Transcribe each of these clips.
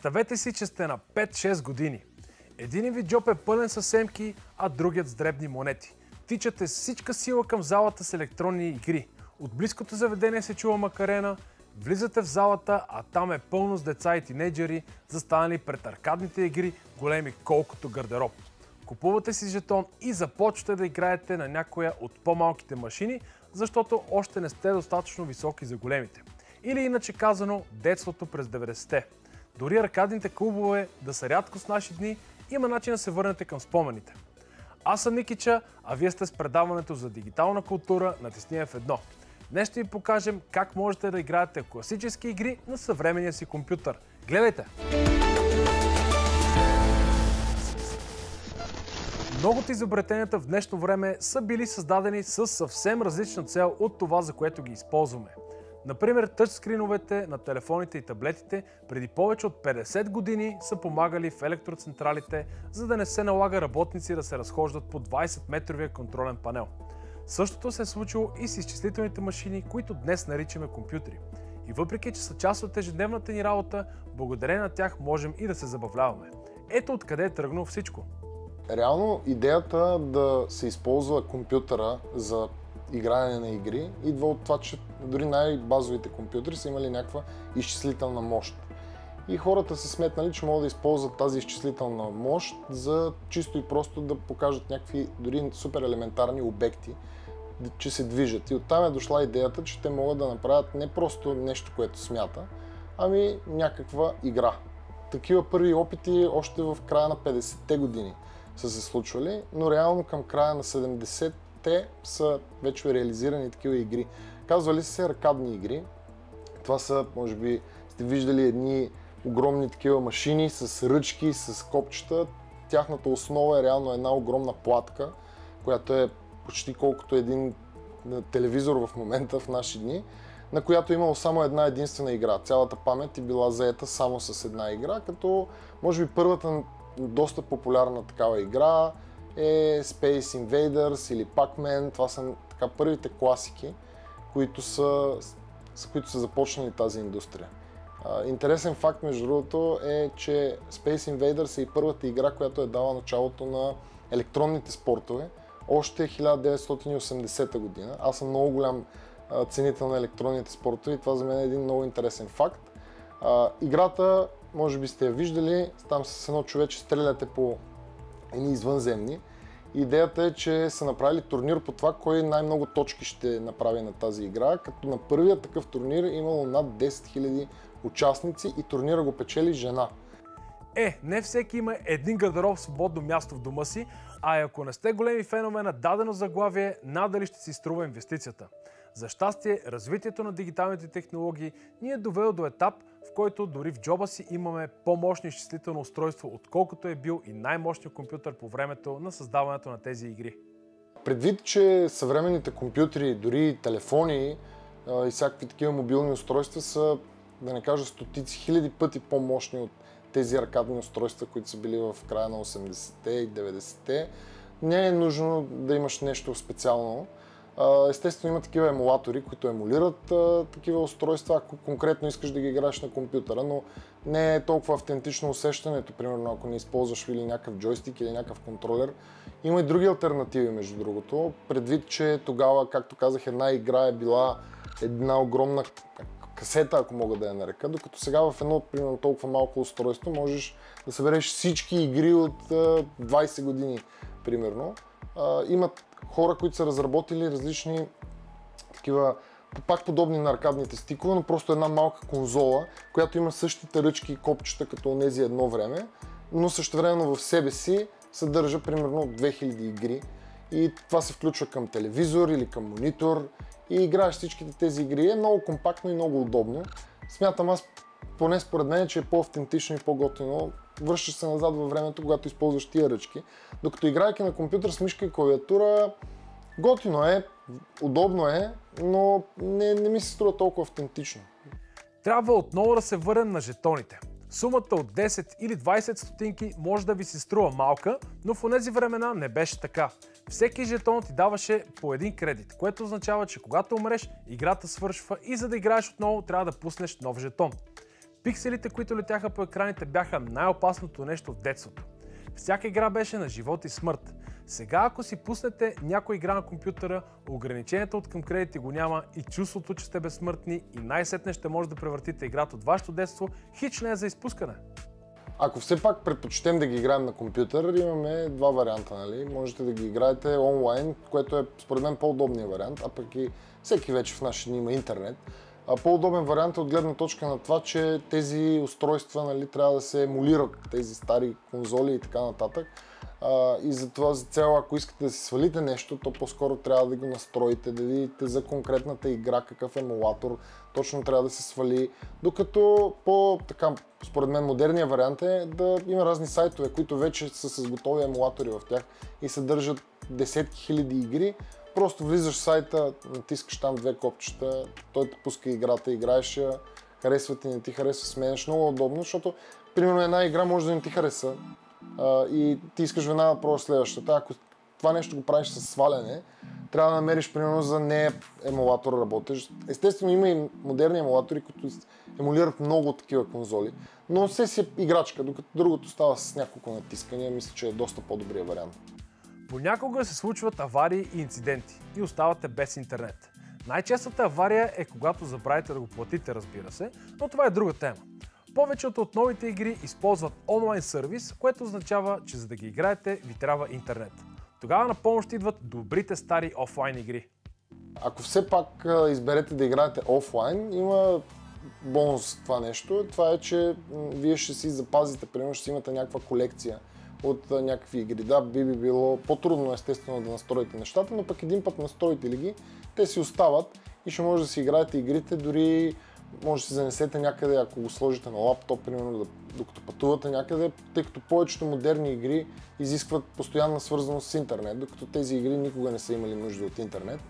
Представете си, че сте на 5-6 години. Един ви джоб е пълен с семки, а другият с дребни монети. Тичате с всичка сила към залата с електронни игри. От близкото заведение се чува макарена, влизате в залата, а там е пълно с деца и тинейджери, застанали пред аркадните игри, големи колкото гардероб. Купувате си жетон и започвате да играете на някоя от по-малките машини, защото още не сте достатъчно високи за големите. Или иначе казано, детството през 90-те. Дори аркадните клубове да са рядко с наши дни, има начин да се върнете към спомените. Аз съм Никича, а вие сте с предаването за дигитална култура на Тесния в едно. Днес ще ви покажем как можете да играете класически игри на съвременния си компютър. Гледайте! Многото изобретенията в днешно време са били създадени с съвсем различна цел от това, за което ги използваме. Например, тъчскриновете на телефоните и таблетите преди повече от 50 години са помагали в електроцентралите, за да не се налага работници да се разхождат по 20-метровия контролен панел. Същото се е случило и с изчислителните машини, които днес наричаме компютри. И въпреки, че са част от ежедневната ни работа, благодарение на тях можем и да се забавляваме. Ето откъде е тръгнало всичко. Реално идеята да се използва компютъра за игране на игри идва от това, че дори най-базовите компютри са имали някаква изчислителна мощ. И хората са сметнали, че могат да използват тази изчислителна мощ за чисто и просто да покажат някакви дори супер елементарни обекти, че се движат. И оттам е дошла идеята, че те могат да направят не просто нещо, което смята, ами някаква игра. Такива първи опити още в края на 50-те години са се случвали, но реално към края на 70-те са вече реализирани такива игри. Казвали се аркадни игри. Това са, може би, сте виждали едни огромни такива машини с ръчки, с копчета. Тяхната основа е реално една огромна платка, която е почти колкото един телевизор в момента в наши дни, на която е имало само една единствена игра. Цялата памет е била заета само с една игра, като може би първата доста популярна такава игра е Space Invaders или Pac-Man. Това са така първите класики, които са, с които са започнали тази индустрия. Интересен факт, между другото, е, че Space Invaders е и първата игра, която е дала началото на електронните спортове, още 1980 година. Аз съм много голям ценител на електронните спортове и това за мен е един много интересен факт. Играта, може би сте я виждали, там с едно човече стреляте по едни извънземни. Идеята е, че са направили турнир по това, кой най-много точки ще направи на тази игра, като на първия такъв турнир е имало над 10 000 участници и турнира го печели жена. Е, не всеки има един гардероб свободно място в дома си, а ако не сте големи фенове на дадено заглавие, надали ще си струва инвестицията. За щастие, развитието на дигиталните технологии ни е довело до етап, в който дори в джоба си имаме по-мощно изчислително устройство, отколкото е бил и най-мощният компютър по времето на създаването на тези игри. Предвид, че съвременните компютри, дори телефони и всякакви такива мобилни устройства са, да не кажа, стотици хиляди пъти по-мощни от тези аркадни устройства, които са били в края на 80-те и 90-те, не е нужно да имаш нещо специално. Естествено има такива емулатори, които емулират такива устройства, ако конкретно искаш да ги играеш на компютъра, но не е толкова автентично усещането, примерно ако не използваш или някакъв джойстик или някакъв контролер. Има и други альтернативи, между другото, предвид, че тогава, както казах, една игра е била една огромна касета, ако мога да я нарека, докато сега в едно, примерно, толкова малко устройство можеш да събереш всички игри от а, 20 години, примерно. Имат хора, които са разработили различни такива пак подобни на аркадните стикове, но просто една малка конзола, която има същите ръчки и копчета като онези едно време, но също време в себе си съдържа примерно 2000 игри и това се включва към телевизор или към монитор и играеш всичките тези игри. Е много компактно и много удобно. Смятам аз, поне според мен, че е по-автентично и по-готино. Връщаш се назад във времето, когато използваш тия ръчки. Докато играйки на компютър с мишка и клавиатура, готино е, удобно е, но не, не ми се струва толкова автентично. Трябва отново да се върнем на жетоните. Сумата от 10 или 20 стотинки може да ви се струва малка, но в тези времена не беше така. Всеки жетон ти даваше по един кредит, което означава, че когато умреш, играта свършва и за да играеш отново трябва да пуснеш нов жетон. Пикселите, които летяха по екраните, бяха най-опасното нещо в детството. Всяка игра беше на живот и смърт. Сега, ако си пуснете някоя игра на компютъра, ограниченията от към кредити го няма и чувството, че сте безсмъртни и най-сетне ще може да превъртите играта от вашето детство, хич не е за изпускане. Ако все пак предпочитем да ги играем на компютър, имаме два варианта. Нали? Можете да ги играете онлайн, което е според мен по-удобният вариант, а пък и всеки вече в наши дни има интернет. По-удобен вариант е от гледна точка на това, че тези устройства нали, трябва да се емулират, тези стари конзоли и така нататък. А, и затова за цел, ако искате да си свалите нещо, то по-скоро трябва да го настроите, да видите за конкретната игра какъв емулатор точно трябва да се свали. Докато по, така, според мен, модерния вариант е да има разни сайтове, които вече са с готови емулатори в тях и съдържат десетки хиляди игри. Просто влизаш в сайта, натискаш там две копчета, той те пуска играта, играеш я, харесва ти, не ти харесва, сменяш. Много удобно, защото примерно една игра може да не ти хареса, а, и ти искаш веднага да пробваш следващата. Ако това нещо го правиш с сваляне, трябва да намериш примерно за не емулатор работещ. Естествено има и модерни емулатори, които емулират много такива конзоли, но все си е играчка, докато другото става с няколко натискания, мисля, че е доста по-добрия вариант. Понякога се случват аварии и инциденти и оставате без интернет. Най-честата авария е когато забравите да го платите, разбира се, но това е друга тема. Повечето от новите игри използват онлайн сервис, което означава, че за да ги играете ви трябва интернет. Тогава на помощ идват добрите стари офлайн игри. Ако все пак изберете да играете офлайн, има бонус това нещо. Това е, че вие ще си запазите, примерно ще си имате някаква колекция от някакви игри. Да, би би било по-трудно естествено да настроите нещата, но пък един път настроите ли ги, те си остават и ще може да си играете игрите дори може да си занесете някъде, ако го сложите на лаптоп, примерно, докато пътувате някъде, тъй като повечето модерни игри изискват постоянна свързаност с интернет, докато тези игри никога не са имали нужда от интернет.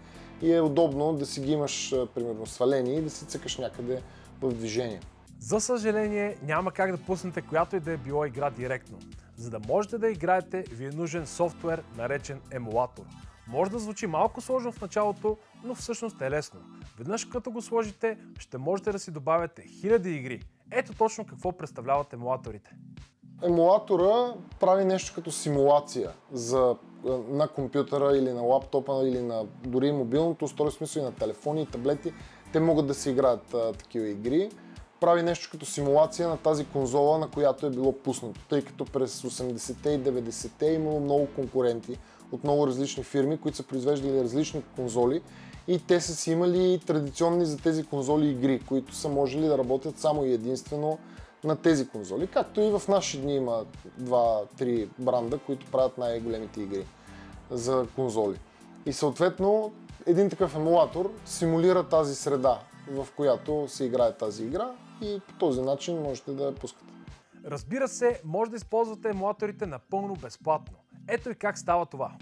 И е удобно да си ги имаш, примерно, свалени и да си цъкаш някъде в движение. За съжаление, няма как да пуснете която и да е било игра директно. За да можете да играете, ви е нужен софтуер, наречен емулатор. Може да звучи малко сложно в началото, но всъщност е лесно. Веднъж като го сложите, ще можете да си добавяте хиляди игри. Ето точно какво представляват емулаторите. Емулатора прави нещо като симулация за, на компютъра или на лаптопа или на дори мобилното устройство, смисъл и на телефони и таблети. Те могат да си играят а, такива игри. Прави нещо като симулация на тази конзола, на която е било пуснато, тъй като през 80-те и 90-те е имало много конкуренти от много различни фирми, които са произвеждали различни конзоли и те са си имали традиционни за тези конзоли игри, които са можели да работят само и единствено на тези конзоли. Както и в наши дни има 2-3 бранда, които правят най-големите игри за конзоли. И съответно един такъв емулатор симулира тази среда, в която се играе тази игра и по този начин можете да я пускате. Разбира се, може да използвате емулаторите напълно безплатно. Ето и как става това.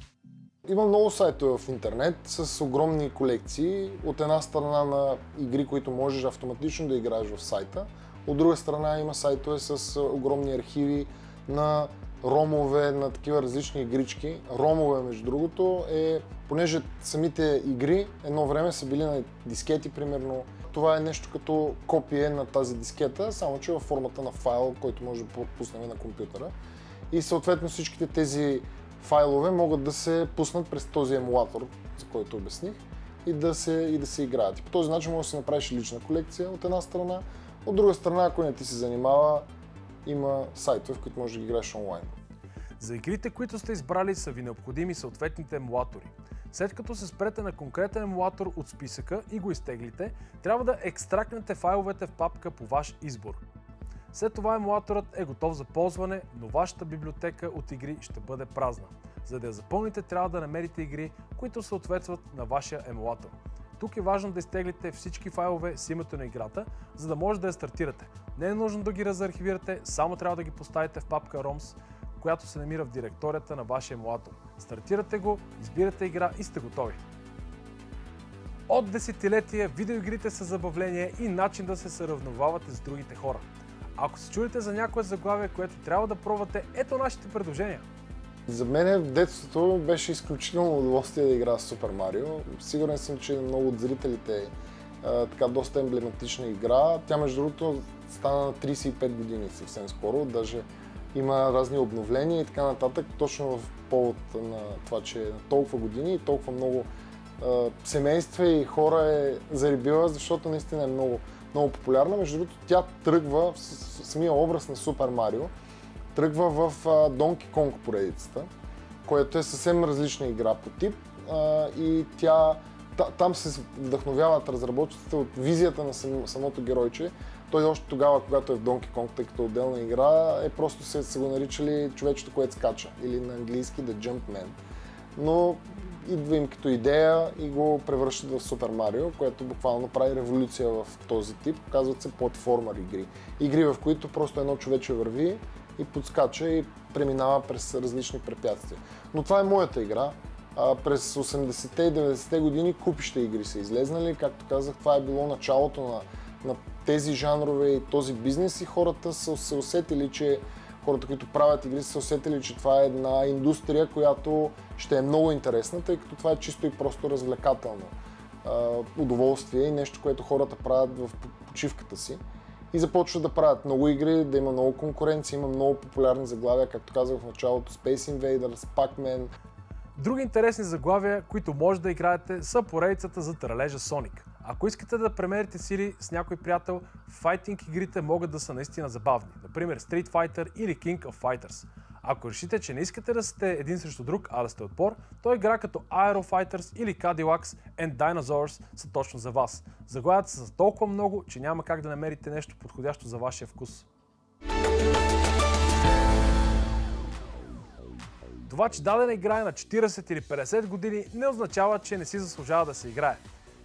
Има много сайтове в интернет с огромни колекции. От една страна на игри, които можеш автоматично да играеш в сайта. От друга страна има сайтове с огромни архиви на ромове, на такива различни игрички. Ромове, между другото, е, понеже самите игри едно време са били на дискети, примерно. Това е нещо като копие на тази дискета, само че във формата на файл, който може да пуснем на компютъра. И съответно всичките тези файлове могат да се пуснат през този емулатор, за който обясних, и да се, и да се играят. И по този начин можеш да си направиш лична колекция от една страна, от друга страна, ако не ти се занимава, има сайтове, в които можеш да ги играеш онлайн. За игрите, които сте избрали, са ви необходими съответните емулатори. След като се спрете на конкретен емулатор от списъка и го изтеглите, трябва да екстрактнете файловете в папка по ваш избор. След това емулаторът е готов за ползване, но вашата библиотека от игри ще бъде празна. За да я запълните, трябва да намерите игри, които съответстват на вашия емулатор. Тук е важно да изтеглите всички файлове с името на играта, за да може да я стартирате. Не е нужно да ги разархивирате, само трябва да ги поставите в папка ROMS, която се намира в директорията на вашия емулатор. Стартирате го, избирате игра и сте готови. От десетилетия видеоигрите са забавление и начин да се съравновавате с другите хора. Ако се чудите за някое заглавие, което трябва да пробвате, ето нашите предложения. За мен в детството беше изключително удоволствие да играя с Супер Марио. Сигурен съм, че много от зрителите е така доста емблематична игра. Тя между другото стана на 35 години съвсем скоро, даже има разни обновления и така нататък, точно в повод на това, че е на толкова години и толкова много а, семейства и хора е заребила, защото наистина е много, много популярна. Между другото, тя тръгва, в самия образ на Супер Марио, тръгва в Donkey Kong поредицата, което е съвсем различна игра по тип а, и тя там се вдъхновяват разработчиците от визията на самото геройче. Той още тогава, когато е в Donkey Kong, тъй като отделна игра, е просто се, се го наричали човечето, което скача или на английски The Jumpman. Но идва им като идея и го превръщат в Супер Марио, което буквално прави революция в този тип. Казват се платформер игри. Игри, в които просто едно човече върви и подскача и преминава през различни препятствия. Но това е моята игра. През 80-те и 90-те години купища игри са излезнали. Както казах, това е било началото на, на тези жанрове и този бизнес и хората са се усетили, че хората, които правят игри, са усетили, че това е една индустрия, която ще е много интересна, тъй като това е чисто и просто развлекателно а, удоволствие и нещо, което хората правят в почивката си. И започват да правят много игри, да има много конкуренция, има много популярни заглавия, както казах в началото, Space Invaders, Pac-Man, Други интересни заглавия, които може да играете, са поредицата за тралежа Sonic. Ако искате да премерите сили с някой приятел, файтинг игрите могат да са наистина забавни, например Street Fighter или King of Fighters. Ако решите, че не искате да сте един срещу друг, а да сте отпор, то игра като Aero Fighters или Cadillacs and Dinosaurs са точно за вас. Заглавията са толкова много, че няма как да намерите нещо подходящо за вашия вкус. Това, че дадена игра е на 40 или 50 години, не означава, че не си заслужава да се играе.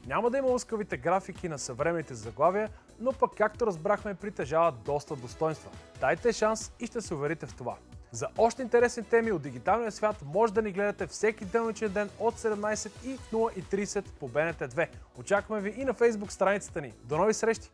Няма да има лъскавите графики на съвременните заглавия, но пък както разбрахме притежава доста достоинства. Дайте шанс и ще се уверите в това. За още интересни теми от дигиталния свят може да ни гледате всеки делничен ден от 17 и 0.30 по БНТ2. Очакваме ви и на фейсбук страницата ни. До нови срещи!